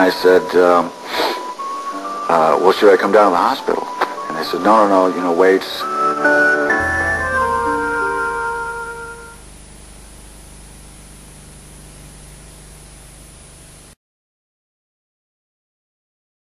I said, um, uh, well, should I come down to the hospital? And they said, no, no, no, you know, wait."